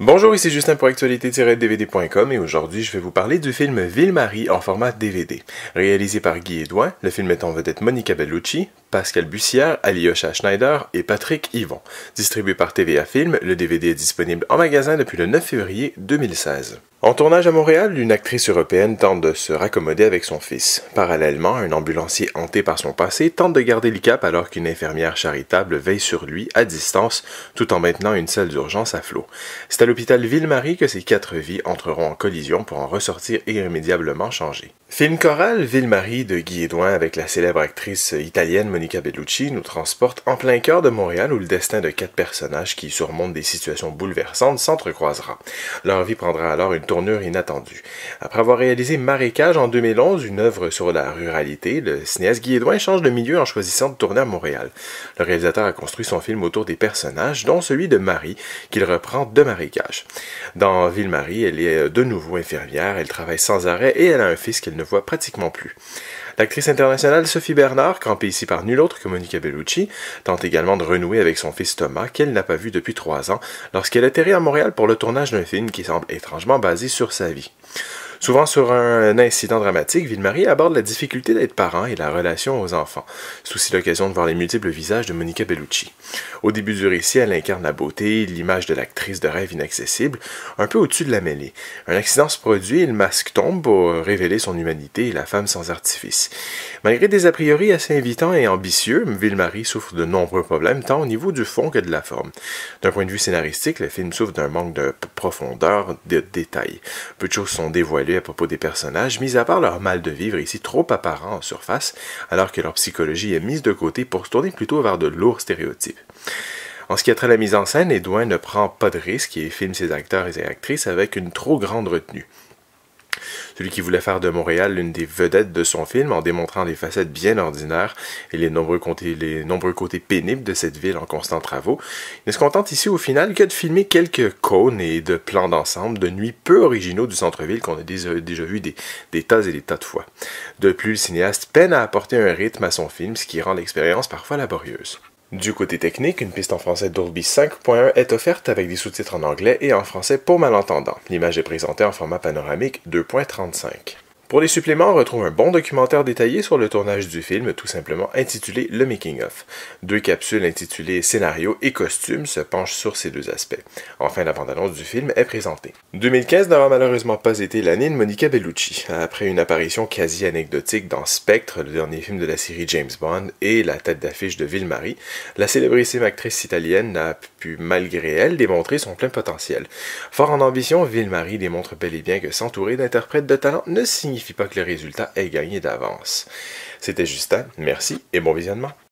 Bonjour, ici Justin pour actualité-dvd.com et aujourd'hui je vais vous parler du film Ville-Marie en format DVD. Réalisé par Guy Edouin, le film est en vedette Monica Bellucci, Pascal Bussière, Alyosha Schneider et Patrick Yvon. Distribué par TVA Film, le DVD est disponible en magasin depuis le 9 février 2016. En tournage à Montréal, une actrice européenne tente de se raccommoder avec son fils. Parallèlement, un ambulancier hanté par son passé tente de garder le cap alors qu'une infirmière charitable veille sur lui à distance tout en maintenant une salle d'urgence à flot. C'est à l'hôpital Ville-Marie que ces quatre vies entreront en collision pour en ressortir irrémédiablement changées. Film choral Ville-Marie de Guy avec la célèbre actrice italienne Monica Bellucci nous transporte en plein cœur de Montréal où le destin de quatre personnages qui surmontent des situations bouleversantes s'entrecroisera. Leur vie prendra alors une tournure inattendue. Après avoir réalisé Marécage en 2011, une œuvre sur la ruralité, le cinéaste Guy Edouin change de milieu en choisissant de tourner à Montréal. Le réalisateur a construit son film autour des personnages, dont celui de Marie, qu'il reprend de Marécage. Dans Ville-Marie, elle est de nouveau infirmière, elle travaille sans arrêt et elle a un fils qu'elle ne voit pratiquement plus. L'actrice internationale Sophie Bernard, campée ici par nul autre que Monica Bellucci, tente également de renouer avec son fils Thomas, qu'elle n'a pas vu depuis trois ans, lorsqu'elle atterrit à Montréal pour le tournage d'un film qui semble étrangement basé sur sa vie. Souvent sur un incident dramatique, Ville-Marie aborde la difficulté d'être parent et la relation aux enfants. C'est aussi l'occasion de voir les multiples visages de Monica Bellucci. Au début du récit, elle incarne la beauté, l'image de l'actrice de rêve inaccessible, un peu au-dessus de la mêlée. Un accident se produit et le masque tombe pour révéler son humanité et la femme sans artifice. Malgré des a priori assez invitants et ambitieux, Ville-Marie souffre de nombreux problèmes tant au niveau du fond que de la forme. D'un point de vue scénaristique, le film souffre d'un manque de profondeur, de détails. Peu de choses sont dévoilées à propos des personnages, mis à part leur mal de vivre ici trop apparent en surface, alors que leur psychologie est mise de côté pour se tourner plutôt vers de lourds stéréotypes. En ce qui a trait à la mise en scène, Edouin ne prend pas de risque et filme ses acteurs et actrices avec une trop grande retenue celui qui voulait faire de Montréal l'une des vedettes de son film en démontrant des facettes bien ordinaires et les nombreux, côtés, pénibles de cette ville en constants travaux. Il ne se contente ici au final que de filmer quelques cônes et de plans d'ensemble de nuits peu originaux du centre-ville qu'on a déjà, vu des tas et des tas de fois. De plus, le cinéaste peine à apporter un rythme à son film, ce qui rend l'expérience parfois laborieuse. Du côté technique, une piste en français Dolby 5.1 est offerte avec des sous-titres en anglais et en français pour malentendants. L'image est présentée en format panoramique 2.35. Pour les suppléments, on retrouve un bon documentaire détaillé sur le tournage du film, tout simplement intitulé Le Making of. Deux capsules intitulées Scénario et costumes se penchent sur ces deux aspects. Enfin, la bande-annonce du film est présentée. 2015 n'aura malheureusement pas été l'année de Monica Bellucci. Après une apparition quasi anecdotique dans Spectre, le dernier film de la série James Bond, et la tête d'affiche de Ville-Marie, la célébrissime actrice italienne n'a pu, malgré elle, démontrer son plein potentiel. Fort en ambition, Ville-Marie démontre bel et bien que s'entourer d'interprètes de talent ne signifie pas que le résultat est gagné d'avance. C'était Justin, merci et bon visionnement.